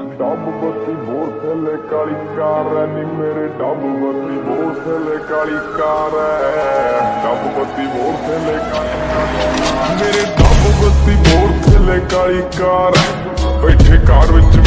ਡੱਬ ਬੱਤੀ ਬੋਰ ਥੱਲੇ ਕਾਲੀ ਕਾਰ ਐ, ਨੀ ਮੇਰੇ ਡੱਬ ਬੱਤੀ ਬੋਰ ਥੱਲੇ ਕਾਲੀ ਕਾਰ ਐ ਡੱਬ ਬੱਤੀ ਬੋਰ ਥੱਲੇ ਕਾਲੀ ਕਾਰ ਮੇਰੇ ਡੱਬ ਬੱਤੀ ਬੋਰ ਥੱਲੇ ਕਾਲੀ ਕਾਰ ਐ। ਬੈਠੇ ਕਾਰ ਵਿੱਚ